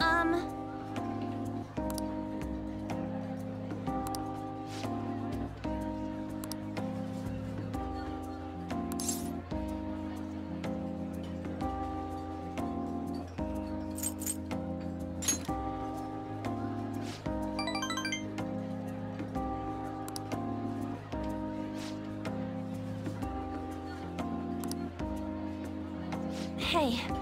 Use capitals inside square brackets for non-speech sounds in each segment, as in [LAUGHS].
Um... Hey.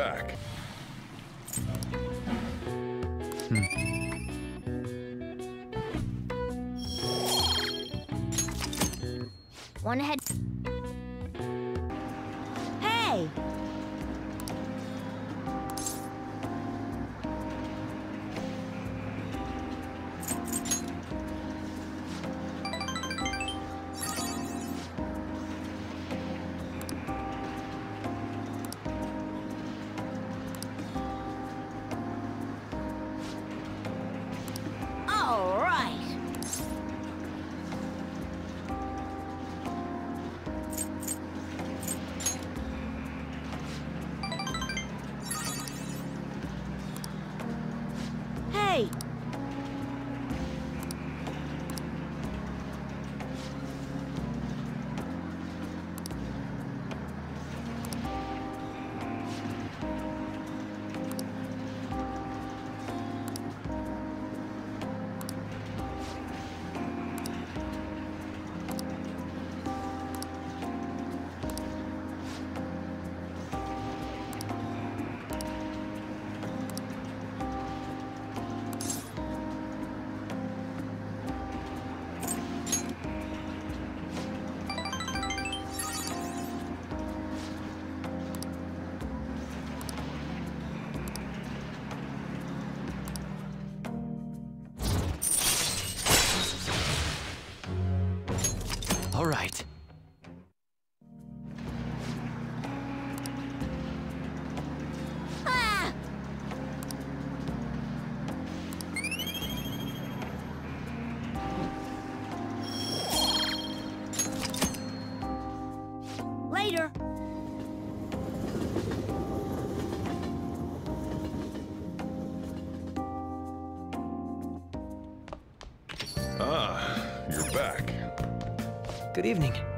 Back. One ahead. Hey! All right. Good evening.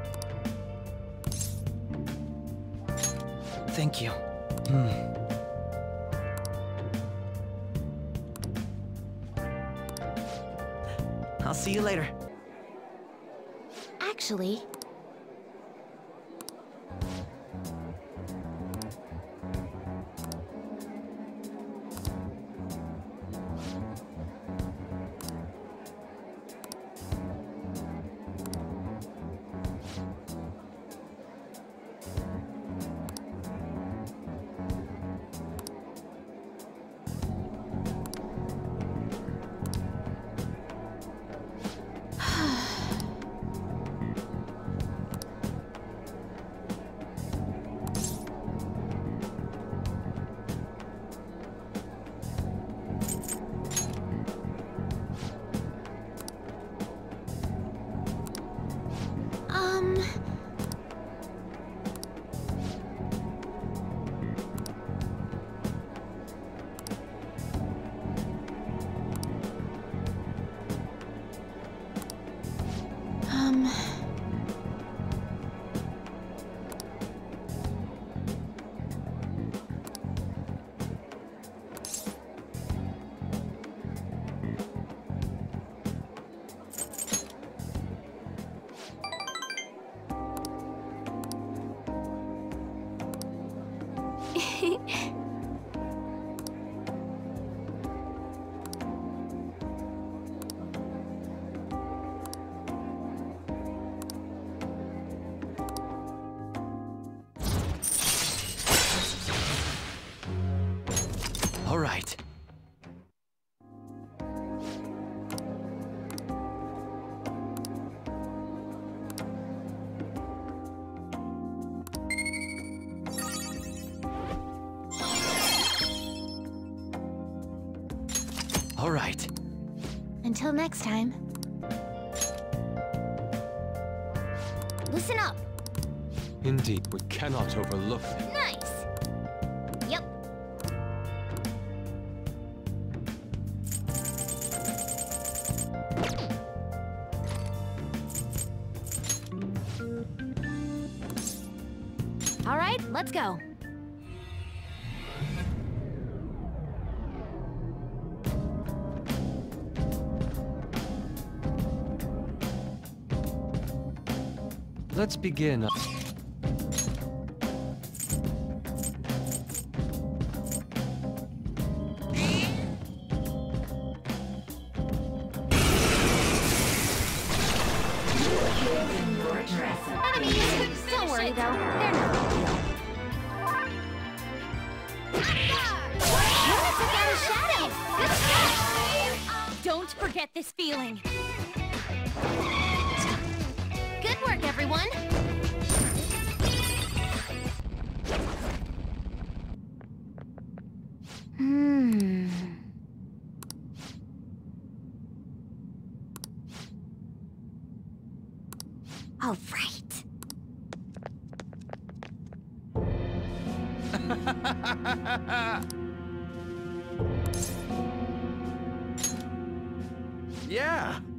Until next time. Listen up. Indeed, we cannot overlook. Nice! Let's begin. Yeah!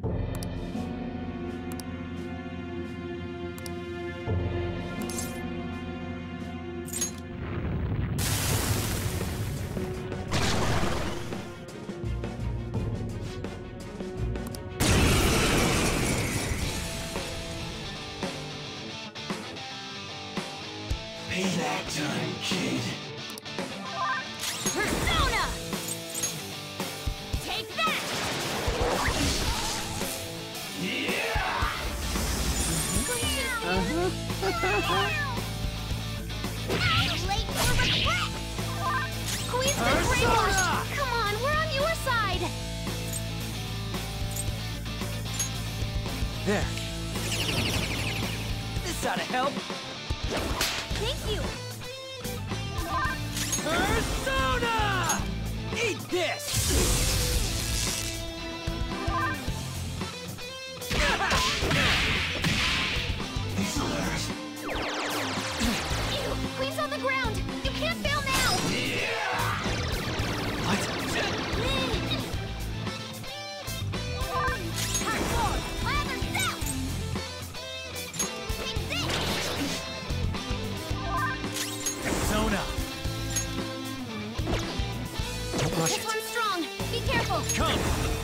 This one's strong. Be careful. Come.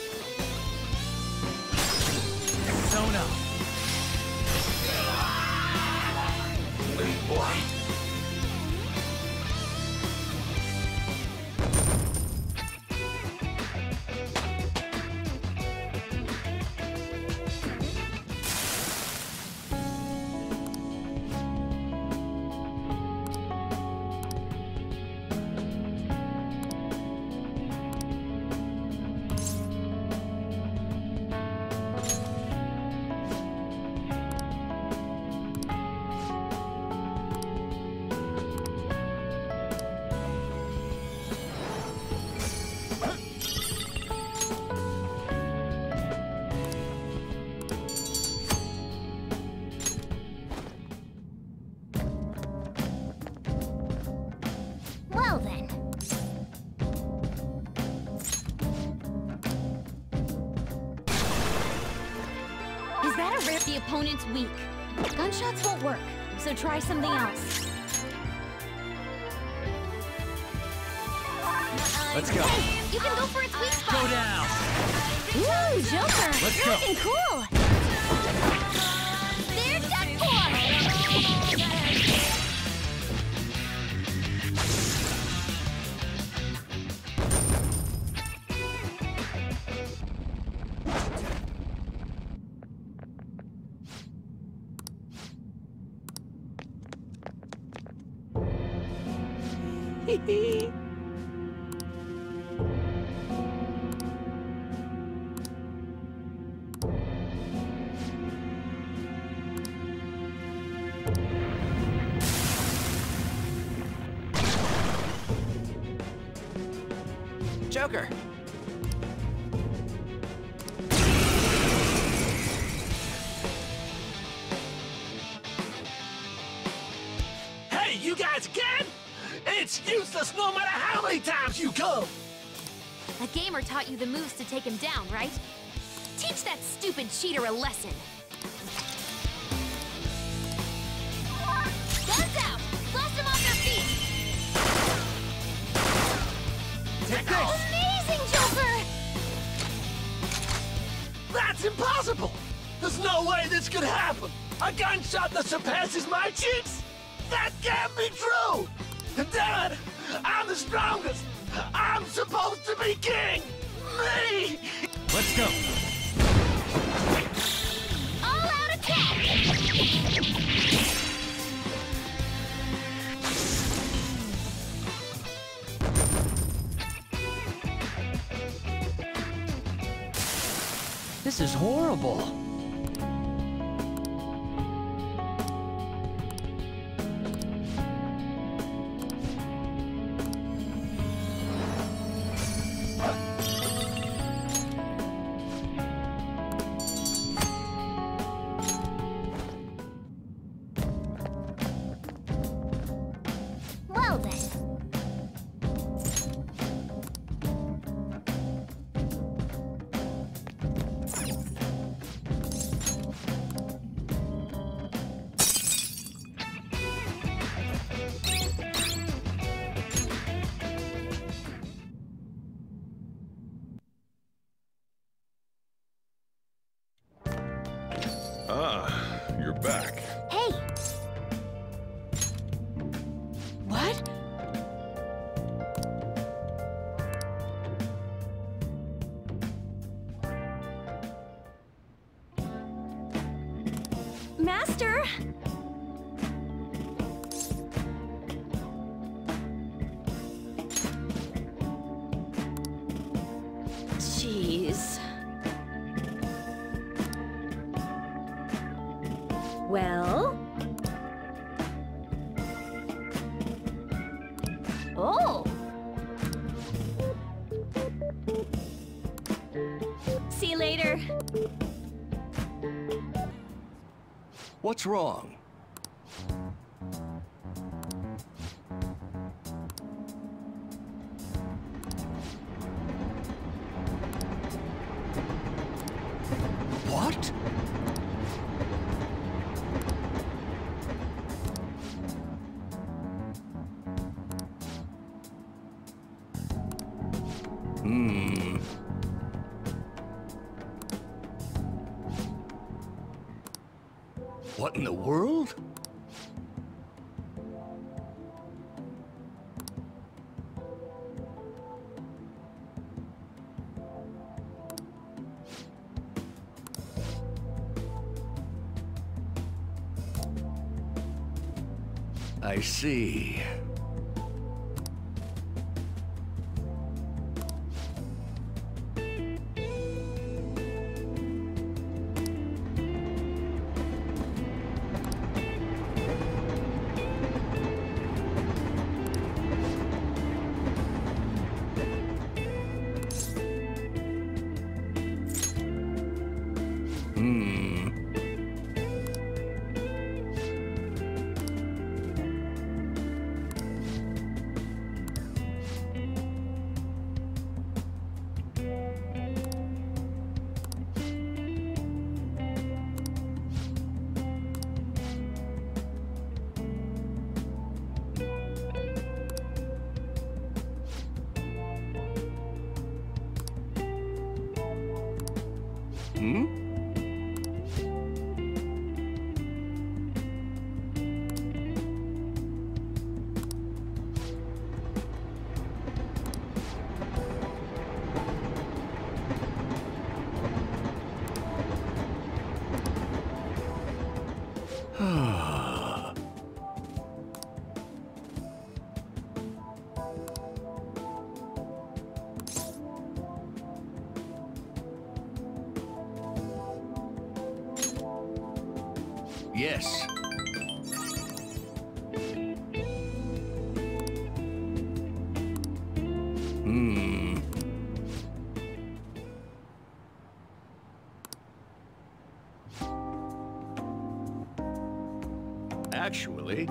What? Gotta rip the opponent's weak. Gunshots won't work, so try something else. Let's go. Hey, you can go for its weak spot. Go down. Ooh, Joker! Let's You're go. looking cool! A lesson! Guns out! Blast them off their feet! Take this. Amazing, Joker! That's impossible! There's no way this could happen! A gunshot that surpasses my cheeks? That can't be true! Damn it! I'm the strongest! I'm supposed to be king! Me! Let's go. Is horrible. Ah, you're back. Hey! Wrong? I see. Yes. Hmm. Actually,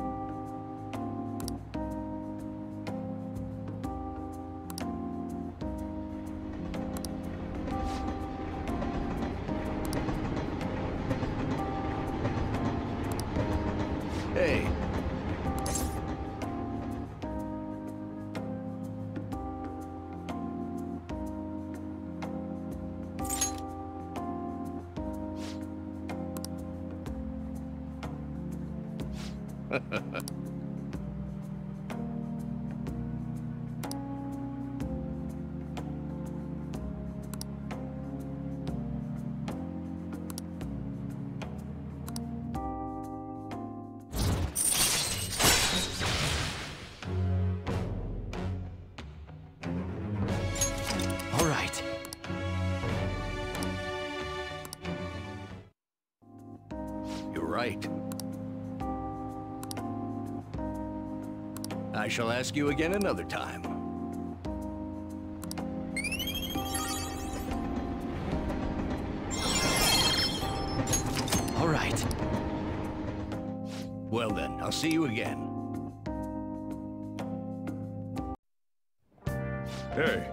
You're right. I shall ask you again another time. All right. Well then, I'll see you again. Hey,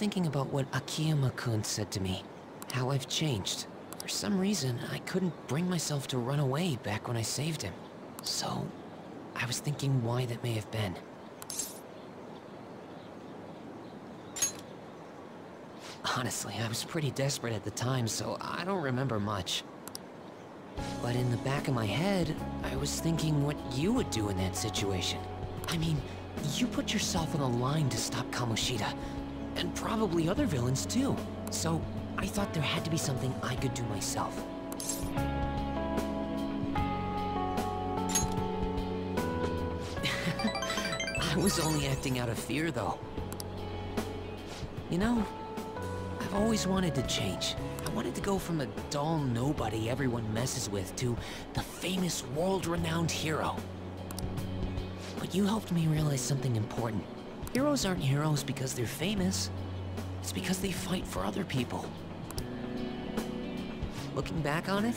thinking about what Akiyama-kun said to me. How I've changed. For some reason, I couldn't bring myself to run away back when I saved him. So, I was thinking why that may have been. Honestly, I was pretty desperate at the time, so I don't remember much. But in the back of my head, I was thinking what you would do in that situation. I mean, you put yourself on the line to stop Kamoshida, and probably other villains too. So, I thought there had to be something I could do myself. [LAUGHS] I was only acting out of fear, though. You know, I've always wanted to change. I wanted to go from a dull nobody everyone messes with to the famous world-renowned hero. But you helped me realize something important. Heroes aren't heroes because they're famous. It's because they fight for other people. Looking back on it,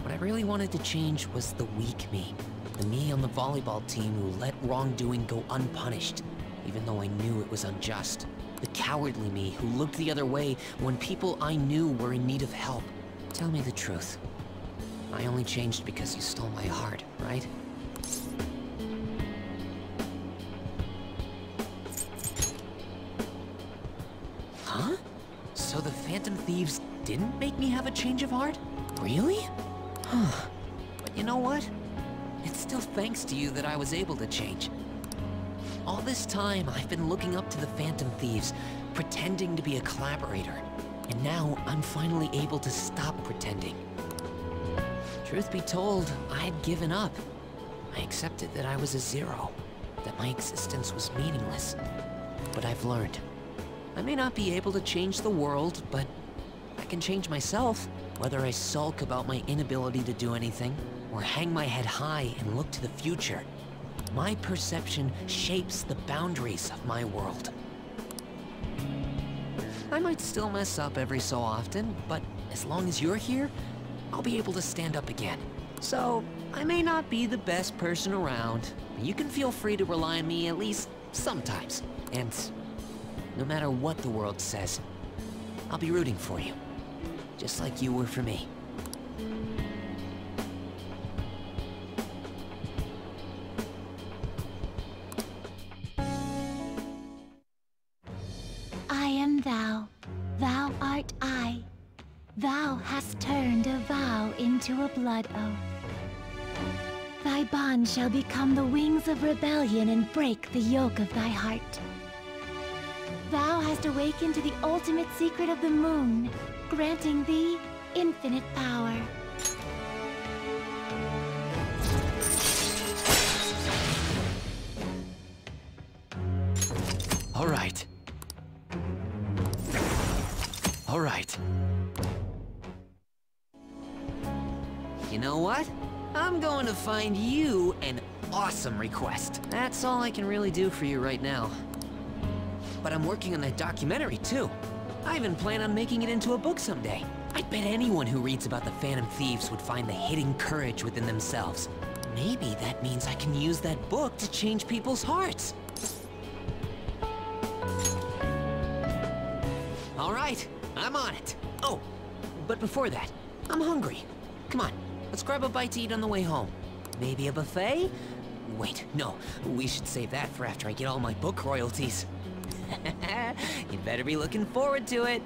what I really wanted to change was the weak me. The me on the volleyball team who let wrongdoing go unpunished, even though I knew it was unjust. The cowardly me who looked the other way when people I knew were in need of help. Tell me the truth. I only changed because you stole my heart, right? Thieves didn't make me have a change of heart? Really? Huh. But you know what? It's still thanks to you that I was able to change. All this time, I've been looking up to the Phantom Thieves, pretending to be a collaborator. And now, I'm finally able to stop pretending. Truth be told, I had given up. I accepted that I was a zero, that my existence was meaningless. But I've learned. I may not be able to change the world, but I can change myself. Whether I sulk about my inability to do anything, or hang my head high and look to the future, my perception shapes the boundaries of my world. I might still mess up every so often, but as long as you're here, I'll be able to stand up again. So, I may not be the best person around, but you can feel free to rely on me at least sometimes. And no matter what the world says, I'll be rooting for you. Just like you were for me. I am thou, thou art I. Thou hast turned a vow into a blood oath. Thy bond shall become the wings of rebellion and break the yoke of thy heart. Thou hast awakened to the ultimate secret of the moon, granting thee infinite power. All right. All right. You know what? I'm going to find you an awesome request. That's all I can really do for you right now. But I'm working on that documentary too. I even plan on making it into a book someday. I bet anyone who reads about the Phantom Thieves would find the hidden courage within themselves. Maybe that means I can use that book to change people's hearts. All right, I'm on it. Oh, but before that, I'm hungry. Come on, let's grab a bite to eat on the way home. Maybe a buffet? Wait, no, we should save that for after I get all my book royalties. [LAUGHS] You'd better be looking forward to it.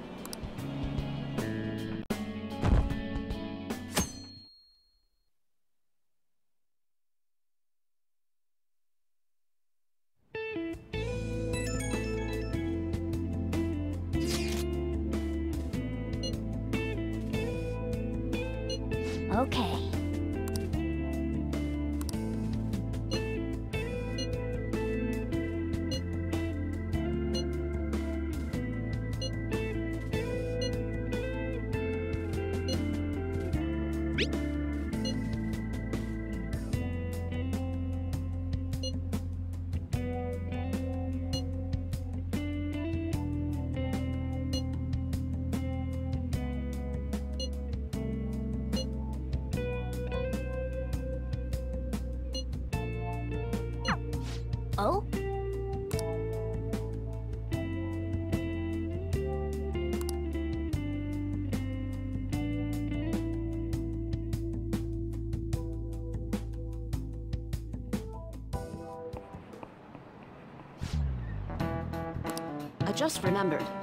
Just remembered.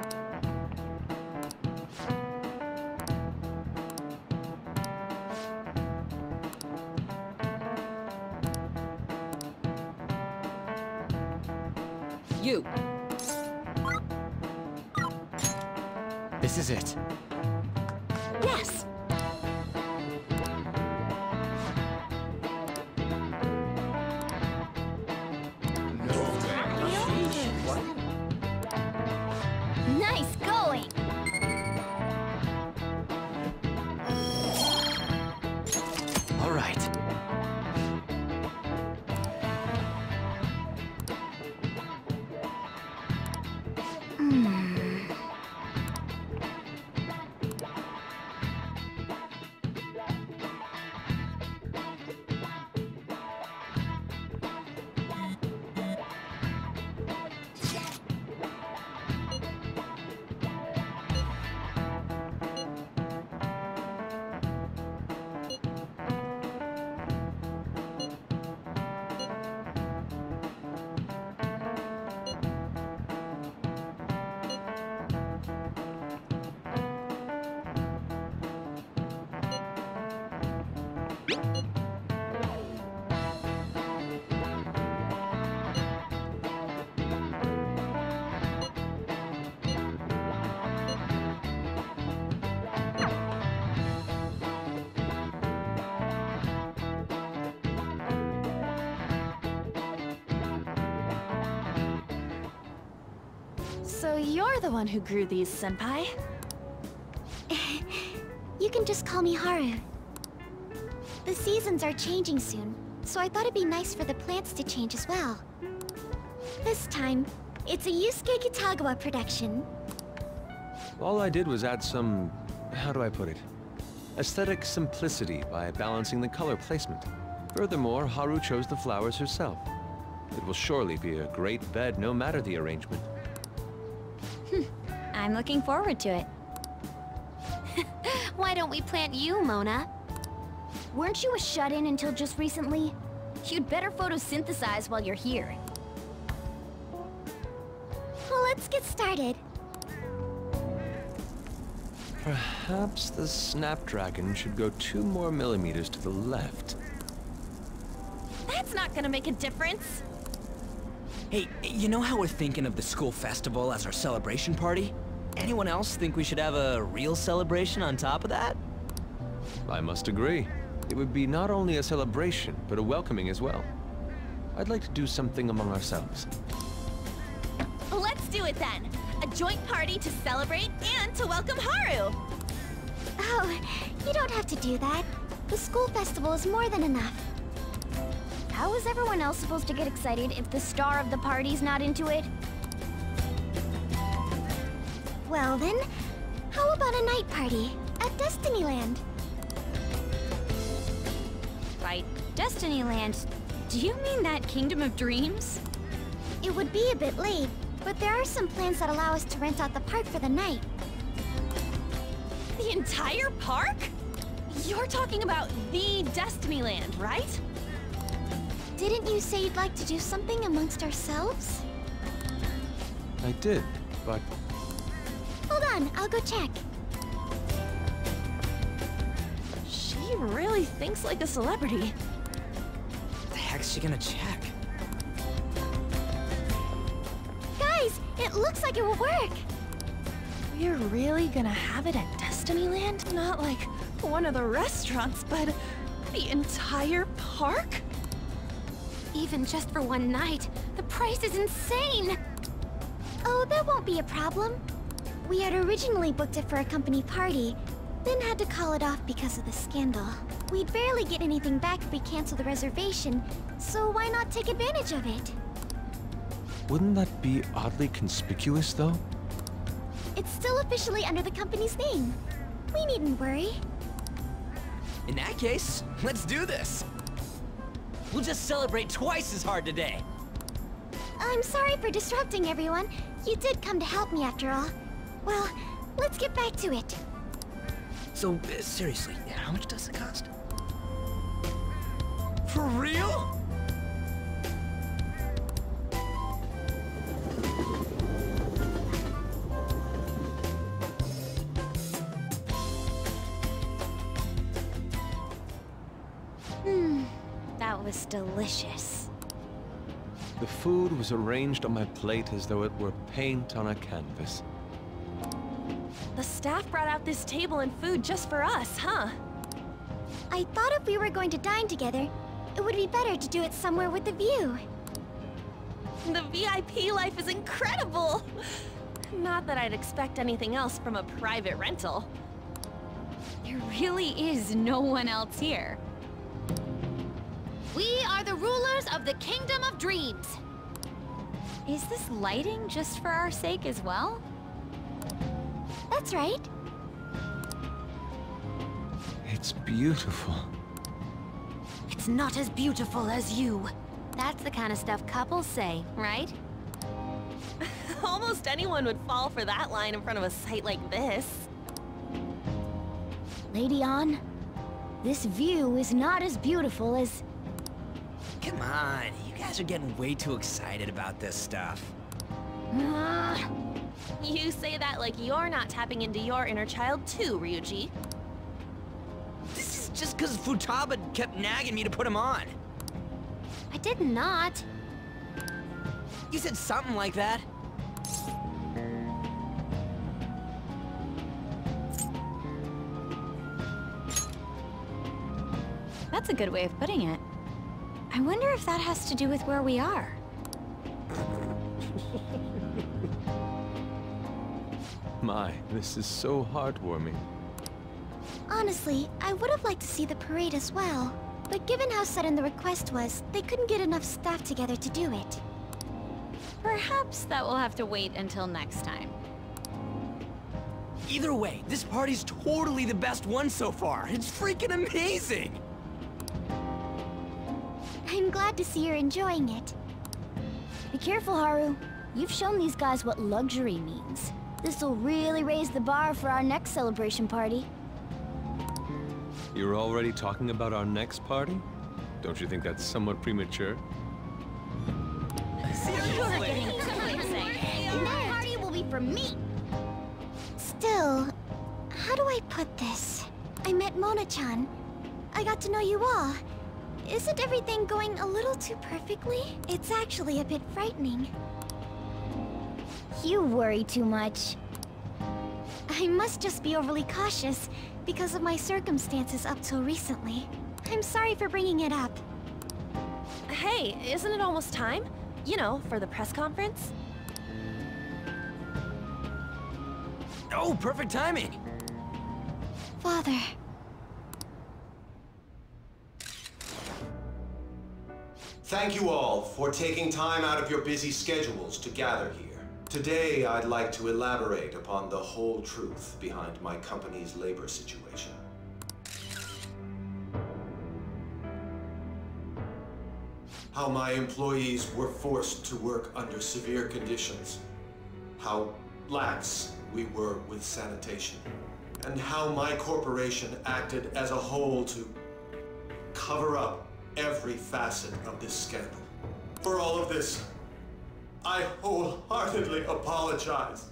You're the one who grew these, Senpai? [LAUGHS] You can just call me Haru. The seasons are changing soon, so I thought it'd be nice for the plants to change as well. This time, it's a Yusuke Kitagawa production. All I did was add some... how do I put it? Aesthetic simplicity by balancing the color placement. Furthermore, Haru chose the flowers herself. It will surely be a great bed no matter the arrangement. I'm looking forward to it. [LAUGHS] Why don't we plant you, Mona? Weren't you a shut-in until just recently? You'd better photosynthesize while you're here. Well, let's get started. Perhaps the Snapdragon should go two more millimeters to the left. That's not gonna make a difference. Hey, you know how we're thinking of the school festival as our celebration party? Anyone else think we should have a real celebration on top of that? I must agree. It would be not only a celebration, but a welcoming as well. I'd like to do something among ourselves. Let's do it then. A joint party to celebrate and to welcome Haru. Oh, you don't have to do that. The school festival is more than enough. How is everyone else supposed to get excited if the star of the party's not into it? Well then, how about a night party at Destinyland? By Destinyland, do you mean that Kingdom of Dreams? It would be a bit late, but there are some plans that allow us to rent out the park for the night. The entire park? You're talking about the Destinyland, right? Didn't you say you'd like to do something amongst ourselves? I did, but Hold on, I'll go check. She really thinks like a celebrity. What the heck's she gonna check? Guys, it looks like it will work. We're really gonna have it at Destiny Land? Not like one of the restaurants, but the entire park? Even just for one night, the price is insane! Oh, that won't be a problem. We had originally booked it for a company party, then had to call it off because of the scandal. We'd barely get anything back if we cancel the reservation, so why not take advantage of it? wouldn't that be oddly conspicuous, though? It's still officially under the company's name. We needn't worry. In that case, let's do this! We'll just celebrate twice as hard today! I'm sorry for disrupting everyone. You did come to help me after all. Well, let's get back to it. So, uh, seriously, how much does it cost? For real? Hmm, that was delicious. The food was arranged on my plate as though it were paint on a canvas. The staff brought out this table and food just for us, huh? I thought if we were going to dine together, it would be better to do it somewhere with a view. The VIP life is incredible! Not that I'd expect anything else from a private rental. There really is no one else here. We are the rulers of the Kingdom of Dreams. Is this lighting just for our sake as well? That's right. It's beautiful. It's not as beautiful as you. That's the kind of stuff couples say, right? [LAUGHS] Almost anyone would fall for that line in front of a sight like this. Lady Ann, this view is not as beautiful as... Come on, you guys are getting way too excited about this stuff. Uh, You say that like you're not tapping into your inner child too, Ryuji. This is just because Futaba kept nagging me to put him on. I did not. You said something like that. That's a good way of putting it. I wonder if that has to do with where we are. My, this is so heartwarming. Honestly, I would have liked to see the parade as well. But given how sudden the request was, they couldn't get enough staff together to do it. Perhaps that will have to wait until next time. Either way, this party's totally the best one so far. It's freaking amazing! I'm glad to see you're enjoying it. Be careful, Haru. You've shown these guys what luxury means. This'll really raise the bar for our next celebration party. You're already talking about our next party? Don't you think that's somewhat premature? And that party will be for me! Still, how do I put this? I met Mona-chan. I got to know you all. Isn't everything going a little too perfectly? It's actually a bit frightening. You worry too much. I must just be overly cautious because of my circumstances up till recently. I'm sorry for bringing it up. Hey, isn't it almost time? You know, for the press conference? Oh, perfect timing! Father, Thank you all for taking time out of your busy schedules to gather here. Today, I'd like to elaborate upon the whole truth behind my company's labor situation. How my employees were forced to work under severe conditions. How lax we were with sanitation. And how my corporation acted as a whole to cover up every facet of this scandal. For all of this, I wholeheartedly apologize.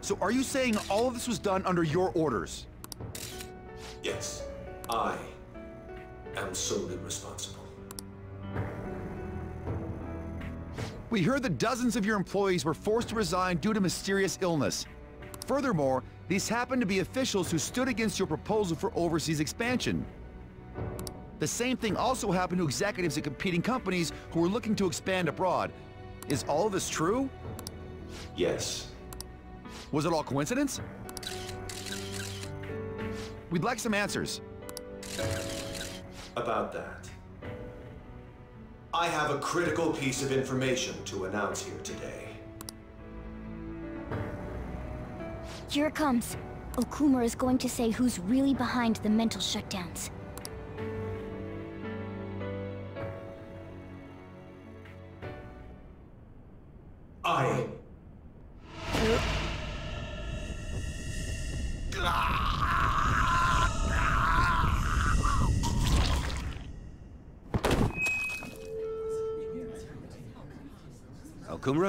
So are you saying all of this was done under your orders? Yes, I am solely responsible. We heard that dozens of your employees were forced to resign due to mysterious illness. Furthermore, these happened to be officials who stood against your proposal for overseas expansion. The same thing also happened to executives at competing companies who were looking to expand abroad. Is all of this true? Yes, Was it all coincidence? We'd like some answers. about that. I have a critical piece of information to announce here today. here it comes. Okuma is going to say who's really behind the mental shutdowns.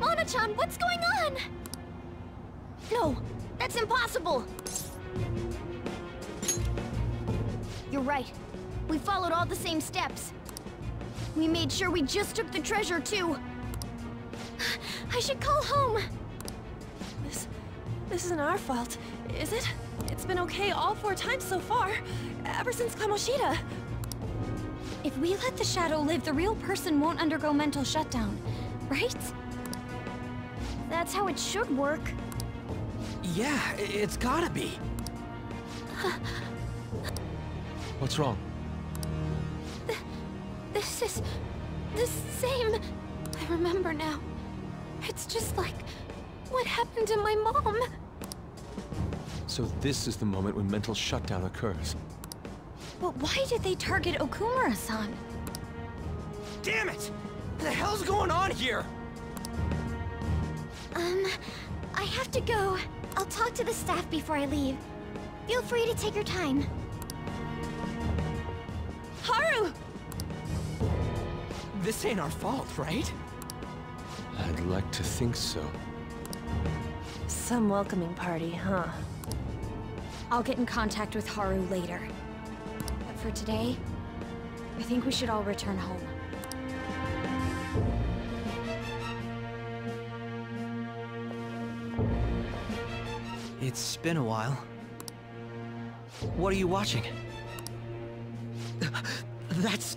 Mona-chan, what's going on? No, that's impossible. You're right. We followed all the same steps. We made sure we just took the treasure, too. I should call home. This... this isn't our fault, is it? It's been okay all four times so far, ever since Kamoshida. If we let the shadow live, the real person won't undergo mental shutdown, right? That's how it should work. Yeah, it's gotta be. What's wrong? This is... the same... I remember now. It's just like... what happened to my mom. So this is the moment when mental shutdown occurs. But why did they target Okumura-san? Damn it! What the hell's going on here? Um, I have to go. I'll talk to the staff before I leave. Feel free to take your time. Haru! This ain't our fault, right? I'd like to think so. Some welcoming party, huh? I'll get in contact with Haru later. But for today, I think we should all return home. It's been a while. What are you watching? That's...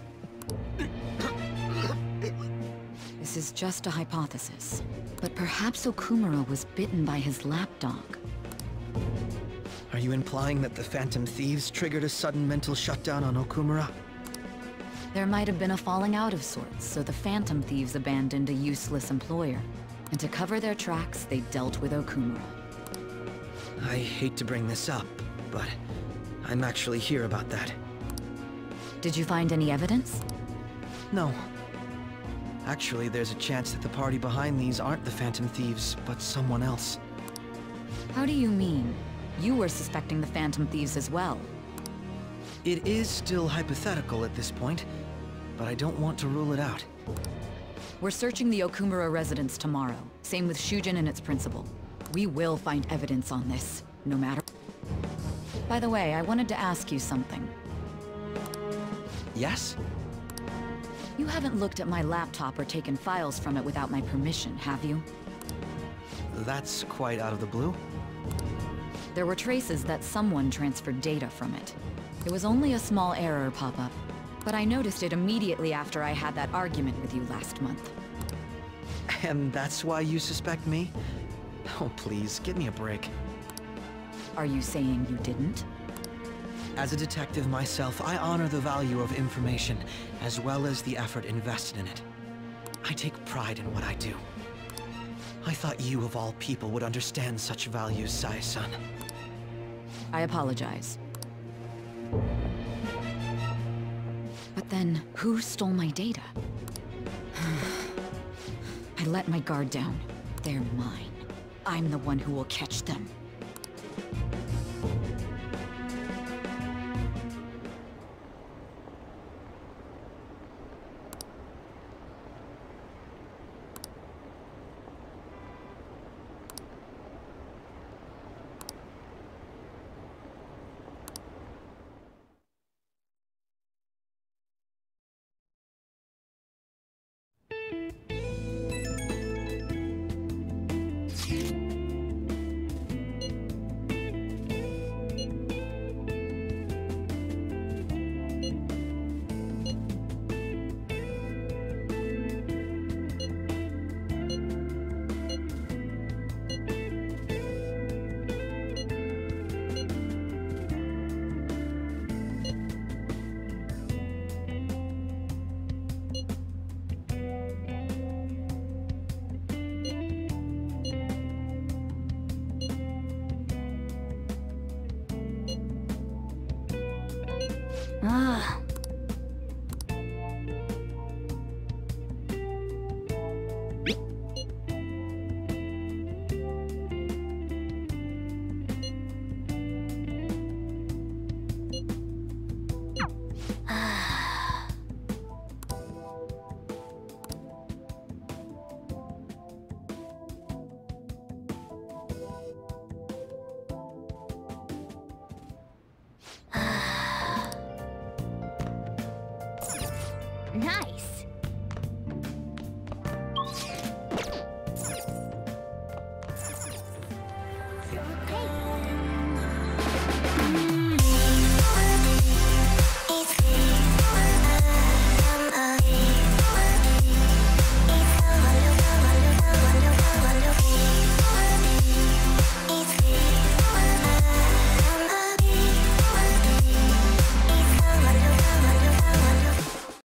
This is just a hypothesis. But perhaps Okumura was bitten by his lapdog. Are you implying that the Phantom Thieves triggered a sudden mental shutdown on Okumura? There might have been a falling out of sorts, so the Phantom Thieves abandoned a useless employer. And to cover their tracks, they dealt with Okumura. I hate to bring this up, but I'm actually here about that. Did you find any evidence? No. Actually, there's a chance that the party behind these aren't the Phantom Thieves, but someone else. How do you mean? You were suspecting the Phantom Thieves as well. It is still hypothetical at this point, but I don't want to rule it out. We're searching the Okumura residence tomorrow. Same with Shujin and its principal. We will find evidence on this, no matter... By the way, I wanted to ask you something. Yes? You haven't looked at my laptop or taken files from it without my permission, have you? That's quite out of the blue. There were traces that someone transferred data from it. It was only a small error pop-up, but I noticed it immediately after I had that argument with you last month. And that's why you suspect me? Oh, please, give me a break. Are you saying you didn't? As a detective myself, I honor the value of information, as well as the effort invested in it. I take pride in what I do. I thought you of all people would understand such values, Sae-san. I apologize. But then, who stole my data? [SIGHS] I let my guard down. They're mine. I'm the one who will catch them.